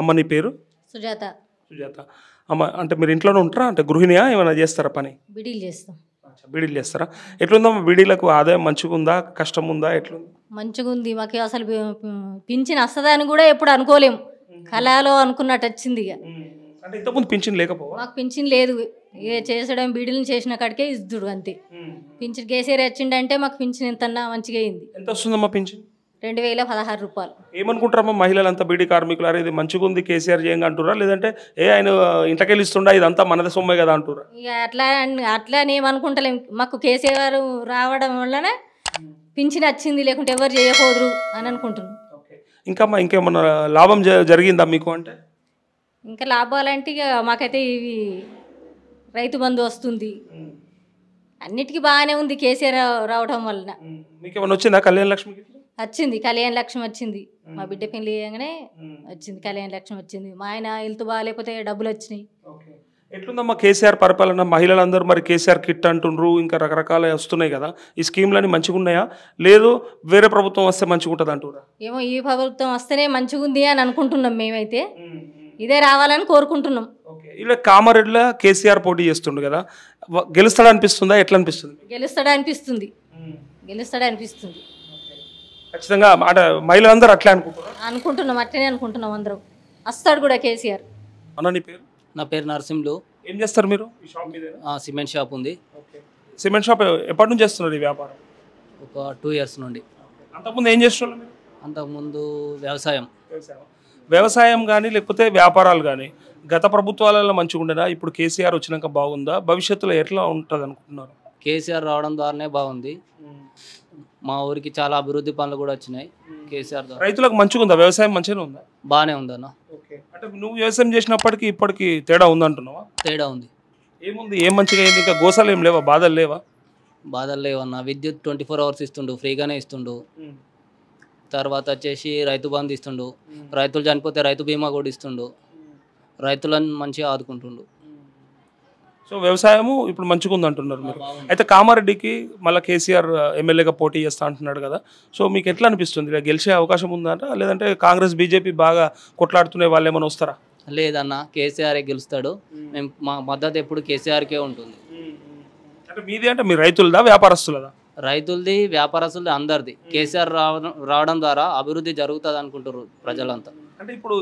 అమ్మ నీ పేరు? సుజాత. సుజాత. అమ్మ అంటే మీరు ఇంట్లోనే ఉంటారా? అంటే గృహిణియా? ఏమైనా చేస్తారా పని? బిడీలు చేస్తాం. బీడీలు చేస్తారా? ఎట్లుందమ్మా బీడీలకు ఆదాయం? మంచిగా ఉందా? కష్టం ఉందా? ఎట్లుంది? మంచిగా ఉంది. మాకు అసలు పింఛన్ వస్తుందని కూడా ఎప్పుడు అనుకోలేము కళలో అనుకున్నట్టు వచ్చింది ఇక. అంటే ఇంతకుముందు పింఛన్ లేకపోవా? మాకు పింఛన్ లేదు. ఇక చేసడం బీడీలను చేసిన కాడికే ఇద్దుడు అంతే. పింఛన్ కేసీఆర్ వచ్చిండంటే మాకు పింఛన్ ఎంత మంచిగా అయింది. ఎంత వస్తుందమ్మా పింఛన్? రెండు వేల పదహారు రూపాయలు. ఏమనుకుంటారమ్మా మహిళలంతా బీడీ కార్మికులు? అరే ఇది మంచిగా ఉంది కేసీఆర్ చేయంగా అంటురా లేదంటే ఏ ఆయన ఇంటకెళ్ళి ఇస్తుండా ఇదంతా మనది సొమ్మే కదా అంటురా ఇక అట్లా అన్- అట్లా అని ఏమనుకుంటలేం. మాకు కేసీఆర్ రావడం వల్లనే పింఛన్ వచ్చింది లేకుంటే ఎవరు చేయకూడదు అని అనుకుంటున్నాం. ఇంకా అమ్మా ఇంకేమన్నా లాభం జ- జరిగిందా మీకు అంటే? ఇంకా లాభాలంటే ఇక మాకైతే ఇవి రైతు బంధు వస్తుంది. అన్నిటికీ బాగానే ఉంది కేసీఆర్ రావ- రావడం వలన. మీకు ఏమైనా వచ్చిందా కళ్యాణ లక్ష్మికి వచ్చింది కళ్యాణ లక్ష్మి వచ్చింది. మా బిడ్డ పెళ్ళి చేయగానే వచ్చింది కళ్యాణ లక్ష్మి వచ్చింది. మా ఆయన హెల్త్ బాగాలేకపోతే డబ్బులు వచ్చినాయి. ఎట్లుందమ్మా కేసీఆర్ పరిపాలన? మహిళలందరూ మరి కేసీఆర్ కిట్ అంటుండ్రు ఇంకా రకరకాల వస్తున్నాయి కదా. ఈ స్కీమ్లన్నీ మంచిగా ఉన్నాయా లేదు వేరే ప్రభుత్వం వస్తే మంచిగా ఉంటుంది అంటురా ఏమో ఈ ప్రభుత్వం వస్తేనే మంచిగా ఉంది అని అనుకుంటున్నాం మేమైతే. ఇదే రావాలని కోరుకుంటున్నాం. ఇలా కామారెడ్డిలో కేసీఆర్ పోటీ చేస్తుండు కదా. వ- గెలుస్తాడా అనిపిస్తుందా ఎట్లా అనిపిస్తుంది గెలుస్తాడా అనిపిస్తుంది గెలుస్తాడా అనిపిస్తుంది ఖచ్చితంగా అంటే మహిళలందరూ అట్లే అనుకుంటారా అనుకుంటున్నాం అట్లనే అనుకుంటున్నాం అందరం. వస్తాడు కూడా కేసీఆర్. అన్న నీ పేరు? నా పేరు నరసింహులు. ఏం చేస్తారు మీరు? ఈ షాప్ మీద ఆ, సిమెంట్ షాప్ ఉంది. సిమెంట్ షాప్ ఎప్పటి నుంచి చేస్తున్నారు ఈ వ్యాపారం? ఒక టూ ఇయర్స్ నుండి. అంతకుముందు ఏం చేస్తున్నారు మీరు? అంతకుముందు వ్యవసాయం. వ్యవసాయం. వ్యవసాయం కానీ లేకపోతే వ్యాపారాలు కానీ గత ప్రభుత్వాలలో మంచిగా ఉండేనా? ఇప్పుడు కేసీఆర్ వచ్చినాక బాగుందా? భవిష్యత్తులో ఎట్లా ఉంటుంది అనుకుంటున్నారు కేసీఆర్ రావడం ద్వారానే బాగుంది. మా ఊరికి చాలా అభివృద్ధి పనులు కూడా వచ్చినాయి కేసీఆర్ ద్వారా. రైతులకు మంచిగా ఉందా? వ్యవసాయం మంచిగా ఉందా? బాగానే ఉందన్న ఓకే. అంటే నువ్వు వ్యవసాయం చేసినప్పటికీ ఇప్పటికి తేడా ఉందంటున్నావా? తేడా ఉంది. ఏముంది? ఏం మంచిగా అయింది? ఇంకా గోసాలు ఏం లేవా? బాధలు లేవా? బాధలు లేవన్న విద్యుత్ ట్వంటీ ఫోర్ అవర్స్ ఇస్తుండు ఫ్రీగానే ఇస్తుండు. తర్వాత వచ్చేసి రైతు బంధు ఇస్తుండు. రైతులు చనిపోతే రైతు బీమా కూడా ఇస్తుండు. రైతులను మంచిగా ఆదుకుంటుండు. సో వ్యవసాయము ఇప్పుడు మంచిగా ఉంది అంటున్నారు మీరు అయితే కామారెడ్డికి మళ్ళీ కేసీఆర్ ఎమ్మెల్యేగా పోటీ చేస్తా అంటున్నాడు కదా. సో మీకు ఎట్లా అనిపిస్తుంది? గెలిచే అవకాశం ఉందంట లేదంటే కాంగ్రెస్ బీజేపీ బాగా కొట్లాడుతునే వాళ్ళు ఏమైనా వస్తారా? లేదన్న కేసీఆరే గెలుస్తాడు. మేము. మా మద్దతు ఎప్పుడు కేసీఆర్కే ఉంటుంది. అంటే మీది అంటే మీ రైతులదా వ్యాపారస్తులదా? రైతులది వ్యాపారస్తులది అందరిది. కేసీఆర్ రావడం రావడం ద్వారా అభివృద్ధి జరుగుతుంది అనుకుంటారు ప్రజలంతా. అంటే ఇప్పుడు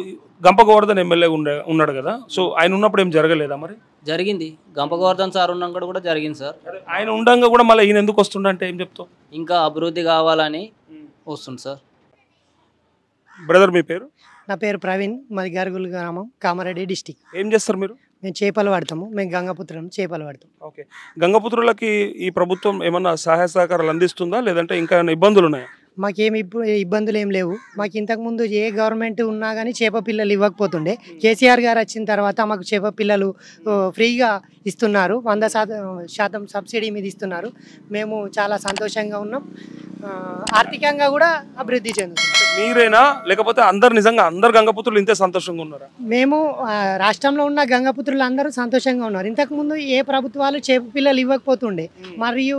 గంప గోవర్ధన్ ఎమ్మెల్యే ఉండే ఉన్నాడు కదా. సో ఆయన ఉన్నప్పుడు ఏం జరగలేదా మరి? జరిగింది. గంప గోవర్ధన్ సార్ ఉన్నాక కూడా జరిగింది సార్. ఆయన ఉండంగా కూడా మళ్ళీ ఈయన ఎందుకు వస్తుండంటే ఏం చెప్తావు? ఇంకా అభివృద్ధి కావాలని వస్తుంది సార్. బ్రదర్ మీ పేరు? నా పేరు ప్రవీణ్ మాది గరుగుల గ్రామం కామారెడ్డి డిస్టిక్. ఏం చేస్తారు మీరు? మేము చేపలు పడతాము మేము గంగపుత్రం చేపలు పడతాం ఓకే. గంగపుత్రులకి ఈ ప్రభుత్వం ఏమన్నా సహాయ సహకారాలు అందిస్తుందా? లేదంటే ఇంకా ఏమైనా ఇబ్బందులు ఉన్నాయా? మాకేం ఇబ్బందులు ఏం లేవు. మాకు ఇంతకుముందు ఏ గవర్నమెంట్ ఉన్నా కానీ చేప పిల్లలు ఇవ్వకపోతుండే. కేసీఆర్ గారు వచ్చిన తర్వాత మాకు చేప పిల్లలు ఫ్రీగా ఇస్తున్నారు. వంద శాతం శాతం సబ్సిడీ మీద ఇస్తున్నారు. మేము చాలా సంతోషంగా ఉన్నాం. ఆర్థికంగా కూడా అభివృద్ధి చెందుతున్నాం. మీరేనా? లేకపోతే అందరు నిజంగా అందరు గంగపుత్రులు ఇంతే సంతోషంగా ఉన్నారా? మేము రాష్ట్రంలో ఉన్న గంగపుత్రులు అందరూ సంతోషంగా ఉన్నారు. ఇంతకుముందు ఏ ప్రభుత్వాలు చేప పిల్లలు ఇవ్వకపోతుండే మరియు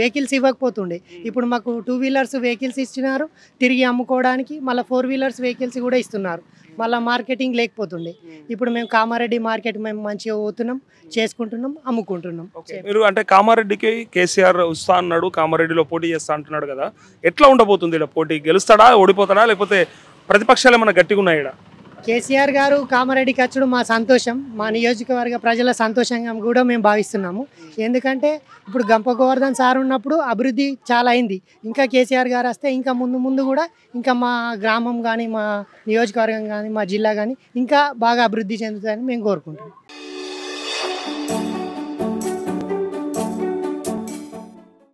వెహికల్స్ ఇవ్వకపోతుండే. ఇప్పుడు మాకు టూ వీలర్స్ వెహికల్స్ ఇస్తున్నారు తిరిగి అమ్ముకోవడానికి మళ్ళీ ఫోర్ వీలర్స్ వెహికల్స్ కూడా ఇస్తున్నారు. మళ్ళీ మార్కెటింగ్ లేకపోతుండే. ఇప్పుడు మేము కామారెడ్డి మార్కెట్ మేము మంచిగా పోతున్నాం చేసుకుంటున్నాం అమ్ముకుంటున్నాం. మీరు అంటే కామారెడ్డికి కేసీఆర్ వస్తా అన్నాడు కామారెడ్డిలో పోటీ చేస్తా అంటున్నాడు కదా. ఎట్లా ఉండబోతుంది ఇలా పోటీ? గెలుస్తాడా ఓడిపోతాడా లేకపోతే ప్రతిపక్షాలు ఏమైనా గట్టిగా ఉన్నాయి? కేసీఆర్ గారు కామారెడ్డికి వచ్చడం మా సంతోషం. మా నియోజకవర్గ ప్రజల సంతోషంగా కూడా మేము భావిస్తున్నాము. ఎందుకంటే ఇప్పుడు గంప గోవర్ధన్ సార్ ఉన్నప్పుడు అభివృద్ధి చాలా అయింది. ఇంకా కేసీఆర్ గారు వస్తే ఇంకా ముందు ముందు కూడా ఇంకా మా గ్రామం కానీ మా నియోజకవర్గం కానీ మా జిల్లా కానీ ఇంకా బాగా అభివృద్ధి చెందుతుందని మేము కోరుకుంటున్నాం.